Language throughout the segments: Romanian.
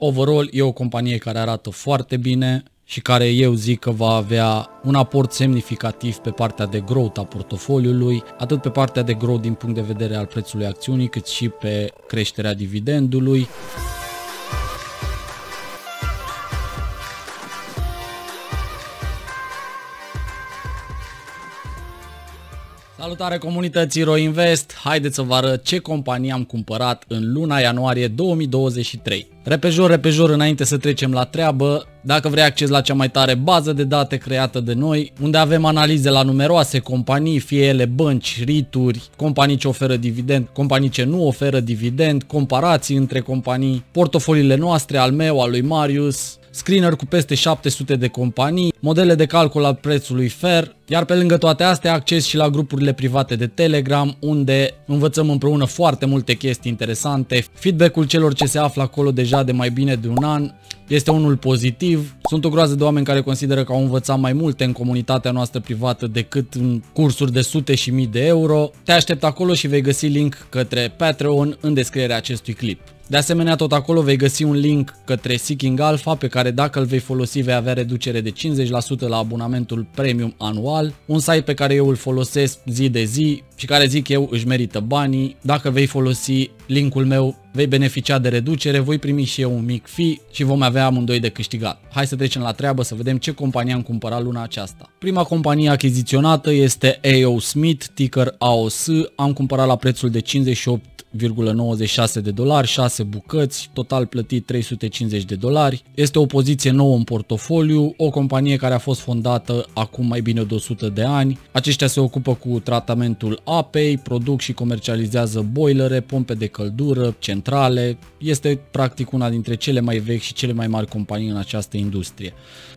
Overall, e o companie care arată foarte bine și care eu zic că va avea un aport semnificativ pe partea de growth a portofoliului, atât pe partea de growth din punct de vedere al prețului acțiunii, cât și pe creșterea dividendului. Salutare comunității RoInvest! Haideți să vă arăt ce companie am cumpărat în luna ianuarie 2023. Repejor, repejor, înainte să trecem la treabă, dacă vrei acces la cea mai tare bază de date creată de noi, unde avem analize la numeroase companii, fie ele bănci, rituri, companii ce oferă dividend, companii ce nu oferă dividend, comparații între companii, portofoliile noastre, al meu, al lui Marius, screener cu peste 700 de companii, modele de calcul al prețului fair, iar pe lângă toate astea acces și la grupurile private de Telegram, unde învățăm împreună foarte multe chestii interesante. Feedback-ul celor ce se află acolo deja de mai bine de un an este unul pozitiv. Sunt o groază de oameni care consideră că au învățat mai multe în comunitatea noastră privată decât în cursuri de sute și mii de euro. Te aștept acolo și vei găsi link către Patreon în descrierea acestui clip. De asemenea, tot acolo vei găsi un link către Seeking Alpha pe care dacă îl vei folosi vei avea reducere de 50% la abonamentul premium anual, un site pe care eu îl folosesc zi de zi și care zic eu își merită banii. Dacă vei folosi linkul meu, vei beneficia de reducere, voi primi și eu un mic fee și vom avea amândoi de câștigat. Hai să trecem la treabă să vedem ce companie am cumpărat luna aceasta. Prima companie achiziționată este AO Smith, ticker AOS. Am cumpărat la prețul de 58 1,96 de dolari, 6 bucăți, total plătit 350 de dolari. Este o poziție nouă în portofoliu, o companie care a fost fondată acum mai bine de 100 de ani. Aceștia se ocupă cu tratamentul apei, produc și comercializează boilere, pompe de căldură, centrale. Este practic una dintre cele mai vechi și cele mai mari companii în această industrie.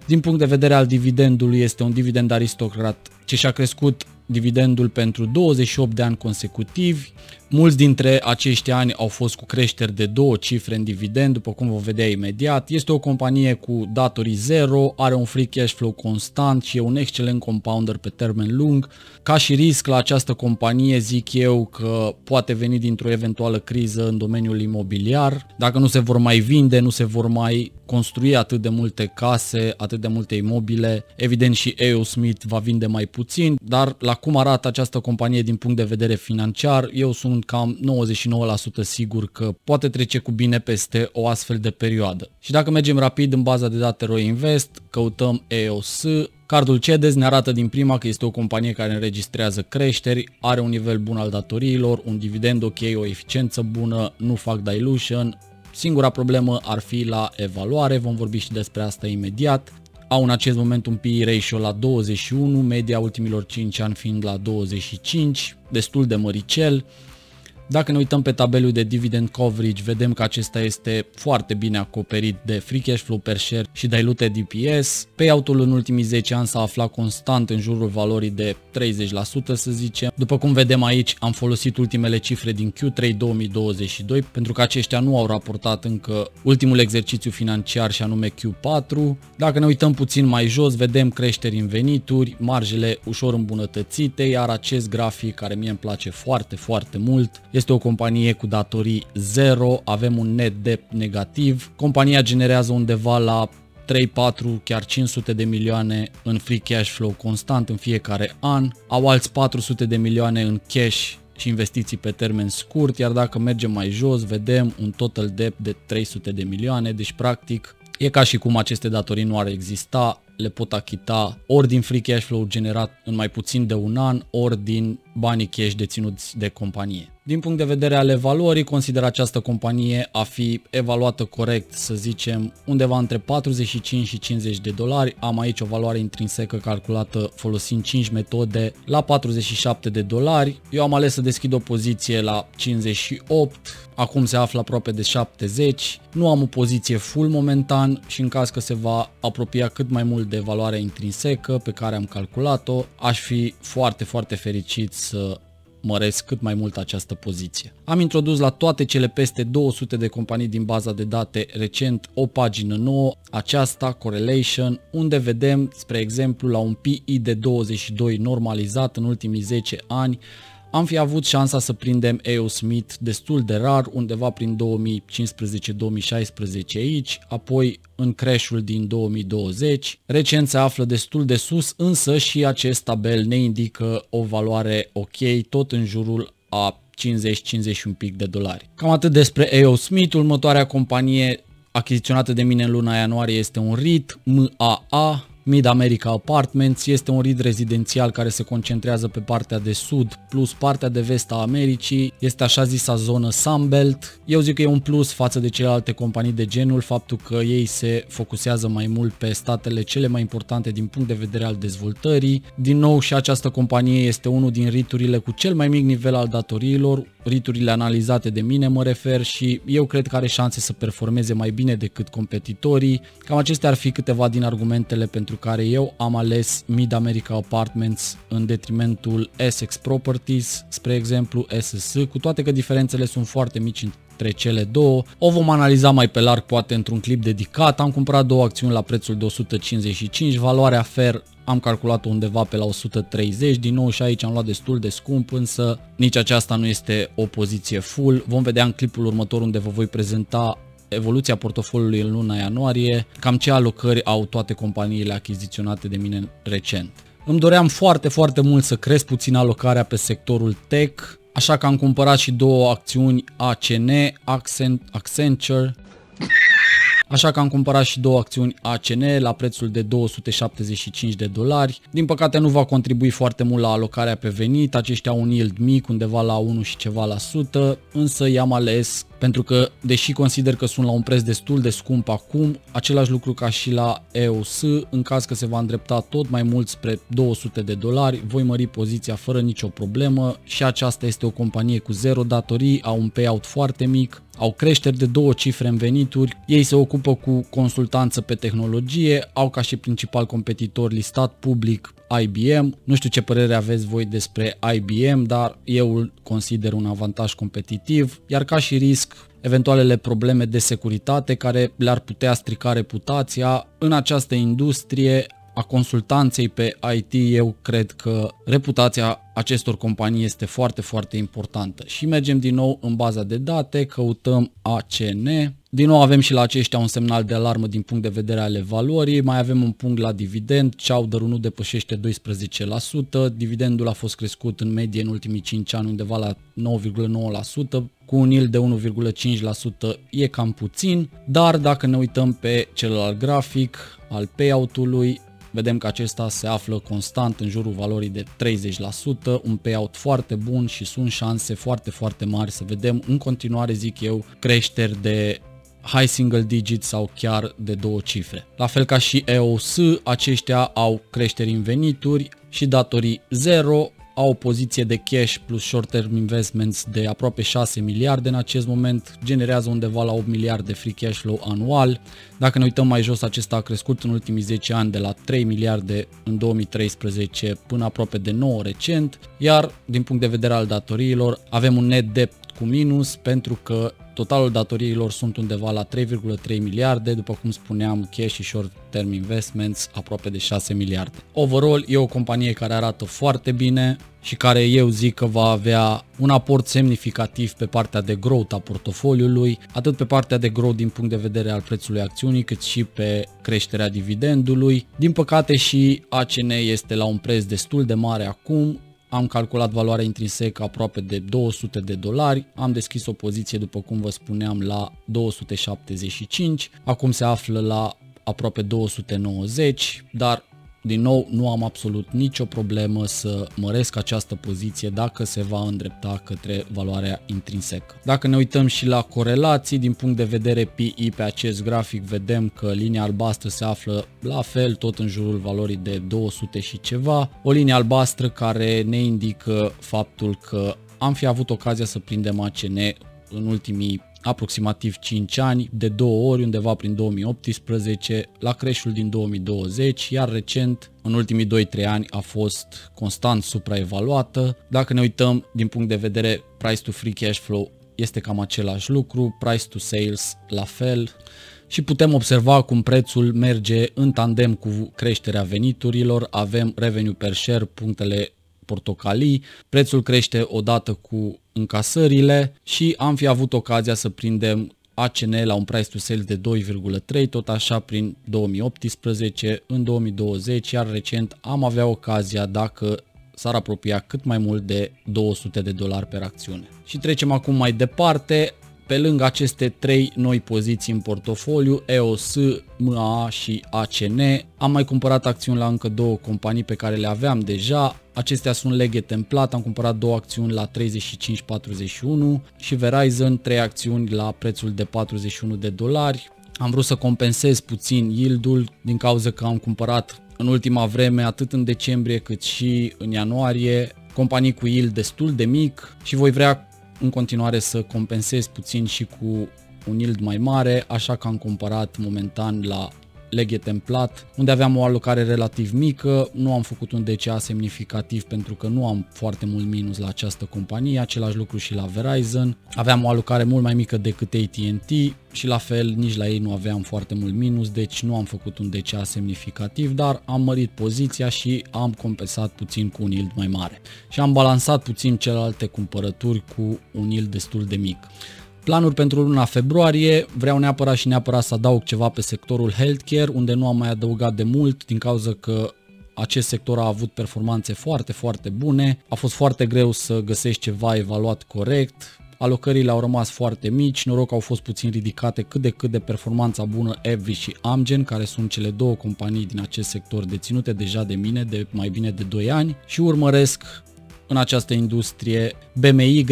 Din punct de vedere al dividendului, este un dividend aristocrat ce și-a crescut dividendul pentru 28 de ani consecutivi. Mulți dintre acești ani au fost cu creșteri de două cifre în dividend, după cum vom vedea imediat. Este o companie cu datorii zero, are un free cash flow constant și e un excelent compounder pe termen lung. Ca și risc la această companie zic eu că poate veni dintr-o eventuală criză în domeniul imobiliar. Dacă nu se vor mai vinde, nu se vor mai construi atât de multe case, atât de multe imobile, evident și A.O. Smith va vinde mai puțin, dar la cum arată această companie din punct de vedere financiar, eu sunt cam 99% sigur că poate trece cu bine peste o astfel de perioadă. Și dacă mergem rapid în baza de date ROI Invest, căutăm EOS, Cardul CEDES ne arată din prima că este o companie care înregistrează creșteri, are un nivel bun al datoriilor, un dividend ok, o eficiență bună, nu fac dilution, Singura problemă ar fi la evaluare, vom vorbi și despre asta imediat. Au în acest moment un PE ratio la 21, media ultimilor 5 ani fiind la 25, destul de măricel. Dacă ne uităm pe tabelul de dividend coverage, vedem că acesta este foarte bine acoperit de free cash flow per share și diluted DPS. Payout-ul în ultimii 10 ani s-a aflat constant în jurul valorii de 30% să zicem. După cum vedem aici, am folosit ultimele cifre din Q3 2022 pentru că aceștia nu au raportat încă ultimul exercițiu financiar și anume Q4. Dacă ne uităm puțin mai jos, vedem creșteri în venituri, marjele ușor îmbunătățite, iar acest grafic care mie îmi place foarte, foarte mult este o companie cu datorii zero, avem un net debt negativ, compania generează undeva la 3, 4, chiar 500 de milioane în free cash flow constant în fiecare an, au alți 400 de milioane în cash și investiții pe termen scurt, iar dacă mergem mai jos, vedem un total debt de 300 de milioane, deci practic e ca și cum aceste datorii nu ar exista, le pot achita ori din free cash flow generat în mai puțin de un an, ori din banii cash deținuți de companie. Din punct de vedere al evaluării, consider această companie a fi evaluată corect, să zicem, undeva între 45 și 50 de dolari. Am aici o valoare intrinsecă calculată folosind 5 metode la 47 de dolari. Eu am ales să deschid o poziție la 58, acum se află aproape de 70. Nu am o poziție full momentan și în caz că se va apropia cât mai mult de valoarea intrinsecă pe care am calculat-o, aș fi foarte, foarte fericit să măresc cât mai mult această poziție. Am introdus la toate cele peste 200 de companii din baza de date recent o pagină nouă, aceasta Correlation, unde vedem, spre exemplu, la un PI de 22 normalizat în ultimii 10 ani, am fi avut șansa să prindem EO Smith destul de rar, undeva prin 2015-2016 aici, apoi în crashul din 2020. Recent se află destul de sus, însă și acest tabel ne indică o valoare ok, tot în jurul a 50-50 un pic de dolari. Cam atât despre EO Smith, următoarea companie achiziționată de mine în luna ianuarie este un RIT, MAA, Mid America Apartments este un rid rezidențial care se concentrează pe partea de sud plus partea de vest a Americii. Este așa zisa zonă Sunbelt. Eu zic că e un plus față de celelalte companii de genul faptul că ei se focusează mai mult pe statele cele mai importante din punct de vedere al dezvoltării. Din nou și această companie este unul din riturile cu cel mai mic nivel al datoriilor, riturile analizate de mine mă refer și eu cred că are șanse să performeze mai bine decât competitorii. Cam acestea ar fi câteva din argumentele pentru care eu am ales Mid America Apartments în detrimentul Essex Properties, spre exemplu SSS, cu toate că diferențele sunt foarte mici între cele două. O vom analiza mai pe larg poate într-un clip dedicat. Am cumpărat două acțiuni la prețul de 155, valoarea fair am calculat undeva pe la 130, din nou și aici am luat destul de scump, însă nici aceasta nu este o poziție full. Vom vedea în clipul următor unde vă voi prezenta evoluția portofoliului în luna ianuarie, cam ce alocări au toate companiile achiziționate de mine recent. Îmi doream foarte, foarte mult să cresc puțin alocarea pe sectorul tech, așa că am cumpărat și două acțiuni ACN, Accent, Accenture, Așa că am cumpărat și două acțiuni ACN la prețul de 275 de dolari. Din păcate nu va contribui foarte mult la alocarea pe venit, aceștia au un yield mic, undeva la 1 și ceva la sută, însă i-am ales pentru că, deși consider că sunt la un preț destul de scump acum, același lucru ca și la EOS, în caz că se va îndrepta tot mai mult spre 200 de dolari, voi mări poziția fără nicio problemă și aceasta este o companie cu zero datorii, au un payout foarte mic, au creșteri de două cifre în venituri, ei se ocupă cu consultanță pe tehnologie, au ca și principal competitor listat public IBM. Nu știu ce părere aveți voi despre IBM, dar eu îl consider un avantaj competitiv, iar ca și risc, eventualele probleme de securitate care le-ar putea strica reputația în această industrie a consultanței pe IT, eu cred că reputația acestor companii este foarte, foarte importantă. Și mergem din nou în baza de date, căutăm ACN, din nou avem și la aceștia un semnal de alarmă din punct de vedere ale valorii, mai avem un punct la dividend, chowder nu depășește 12%, dividendul a fost crescut în medie în ultimii 5 ani undeva la 9,9%, cu un yield de 1,5% e cam puțin, dar dacă ne uităm pe celălalt grafic al payout-ului, vedem că acesta se află constant în jurul valorii de 30%, un payout foarte bun și sunt șanse foarte, foarte mari să vedem în continuare, zic eu, creșteri de high single digit sau chiar de două cifre. La fel ca și EOS, aceștia au creșteri în venituri și datorii 0, au o poziție de cash plus short-term investments de aproape 6 miliarde în acest moment, generează undeva la 8 miliarde free cash flow anual. Dacă ne uităm mai jos, acesta a crescut în ultimii 10 ani de la 3 miliarde în 2013 până aproape de 9 recent, iar din punct de vedere al datoriilor avem un net debt cu minus pentru că totalul datoriilor sunt undeva la 3,3 miliarde, după cum spuneam, cash și short term investments aproape de 6 miliarde. Overall e o companie care arată foarte bine și care eu zic că va avea un aport semnificativ pe partea de growth a portofoliului, atât pe partea de growth din punct de vedere al prețului acțiunii, cât și pe creșterea dividendului. Din păcate și ACN este la un preț destul de mare acum, am calculat valoarea intrinsecă aproape de 200 de dolari, am deschis o poziție după cum vă spuneam la 275, acum se află la aproape 290, dar din nou, nu am absolut nicio problemă să măresc această poziție dacă se va îndrepta către valoarea intrinsecă. Dacă ne uităm și la corelații, din punct de vedere PI pe acest grafic, vedem că linia albastră se află la fel, tot în jurul valorii de 200 și ceva. O linie albastră care ne indică faptul că am fi avut ocazia să prindem ACN în ultimii aproximativ 5 ani, de două ori, undeva prin 2018, la creșul din 2020, iar recent, în ultimii 2-3 ani, a fost constant supraevaluată. Dacă ne uităm din punct de vedere price to free cash flow, este cam același lucru, price to sales la fel. Și putem observa cum prețul merge în tandem cu creșterea veniturilor, avem revenue per share, punctele portocalii, prețul crește odată cu încasările și am fi avut ocazia să prindem ACN la un price to sales de 2,3, tot așa prin 2018, în 2020, iar recent am avea ocazia dacă s-ar apropia cât mai mult de 200 de dolari per acțiune. Și trecem acum mai departe, pe lângă aceste trei noi poziții în portofoliu, EOS, MAA și ACN, am mai cumpărat acțiuni la încă două companii pe care le aveam deja. Acestea sunt Legge Templat, am cumpărat două acțiuni la 35.41 și Verizon, trei acțiuni la prețul de 41 de dolari. Am vrut să compensez puțin yieldul din cauza că am cumpărat în ultima vreme, atât în decembrie cât și în ianuarie, companii cu yield destul de mic și voi vrea în continuare să compensez puțin și cu un yield mai mare, așa că am cumpărat momentan la leghe templat, unde aveam o alocare relativ mică, nu am făcut un DCA semnificativ pentru că nu am foarte mult minus la această companie, același lucru și la Verizon, aveam o alocare mult mai mică decât AT&T și la fel nici la ei nu aveam foarte mult minus, deci nu am făcut un DCA semnificativ, dar am mărit poziția și am compensat puțin cu un yield mai mare. Și am balansat puțin celelalte cumpărături cu un yield destul de mic. Planuri pentru luna februarie, vreau neapărat și neapărat să adaug ceva pe sectorul healthcare, unde nu am mai adăugat de mult din cauza că acest sector a avut performanțe foarte, foarte bune. A fost foarte greu să găsești ceva evaluat corect. Alocările au rămas foarte mici, noroc au fost puțin ridicate cât de cât de performanța bună Evri și Amgen, care sunt cele două companii din acest sector deținute deja de mine de mai bine de 2 ani și urmăresc în această industrie BMY,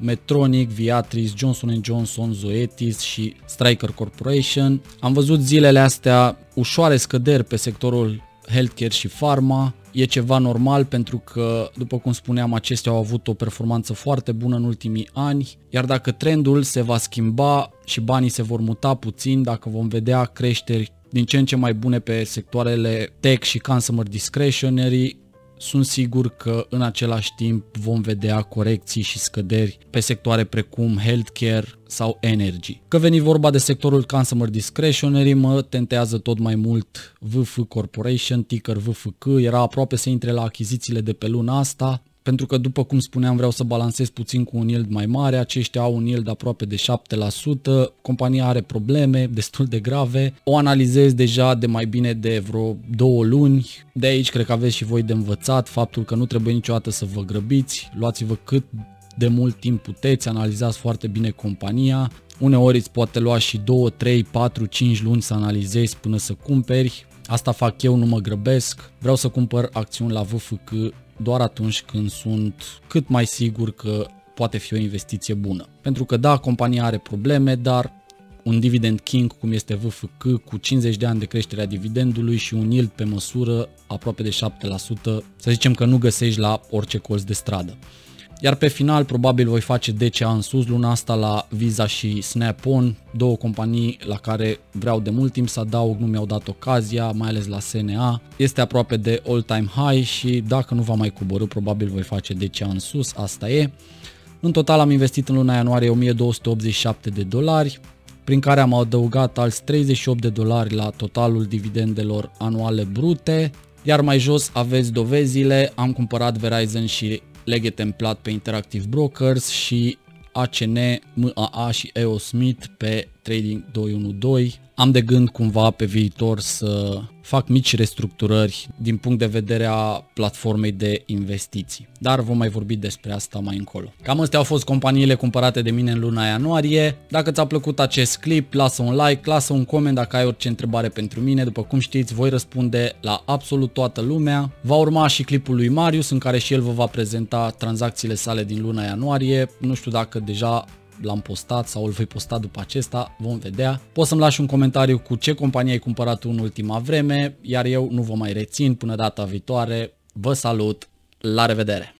Metronic, Viatris, Johnson Johnson, Zoetis și Stryker Corporation. Am văzut zilele astea ușoare scăderi pe sectorul healthcare și pharma. E ceva normal pentru că, după cum spuneam, acestea au avut o performanță foarte bună în ultimii ani, iar dacă trendul se va schimba și banii se vor muta puțin, dacă vom vedea creșteri din ce în ce mai bune pe sectoarele tech și consumer discretionary, sunt sigur că în același timp vom vedea corecții și scăderi pe sectoare precum healthcare sau energy. Că veni vorba de sectorul consumer discretionary, mă tentează tot mai mult VF Corporation, ticker VFC, era aproape să intre la achizițiile de pe luna asta, pentru că după cum spuneam vreau să balansez puțin cu un yield mai mare, aceștia au un yield aproape de 7%, compania are probleme destul de grave, o analizez deja de mai bine de vreo două luni, de aici cred că aveți și voi de învățat faptul că nu trebuie niciodată să vă grăbiți, luați-vă cât de mult timp puteți, analizați foarte bine compania, uneori îți poate lua și 2, 3, 4, 5 luni să analizezi până să cumperi, Asta fac eu, nu mă grăbesc. Vreau să cumpăr acțiuni la VFC doar atunci când sunt cât mai sigur că poate fi o investiție bună. Pentru că da, compania are probleme, dar un dividend king cum este VFC cu 50 de ani de creștere a dividendului și un yield pe măsură aproape de 7%, să zicem că nu găsești la orice colț de stradă. Iar pe final probabil voi face DCA în sus luna asta la Visa și Snap-on, două companii la care vreau de mult timp să adaug, nu mi-au dat ocazia, mai ales la SNA. Este aproape de all-time high și dacă nu va mai coborâ, probabil voi face DCA în sus, asta e. În total am investit în luna ianuarie 1287 de dolari, prin care am adăugat alți 38 de dolari la totalul dividendelor anuale brute, iar mai jos aveți dovezile, am cumpărat Verizon și leghe templat pe Interactive Brokers și ACN, MAA și EO Smith pe Trading 212 am de gând cumva pe viitor să fac mici restructurări din punct de vedere a platformei de investiții. Dar vom mai vorbi despre asta mai încolo. Cam astea au fost companiile cumpărate de mine în luna ianuarie. Dacă ți-a plăcut acest clip, lasă un like, lasă un coment dacă ai orice întrebare pentru mine. După cum știți, voi răspunde la absolut toată lumea. Va urma și clipul lui Marius în care și el vă va prezenta tranzacțiile sale din luna ianuarie. Nu știu dacă deja l-am postat sau îl voi posta după acesta, vom vedea. Poți să-mi lași un comentariu cu ce companie ai cumpărat în ultima vreme, iar eu nu vă mai rețin până data viitoare. Vă salut, la revedere!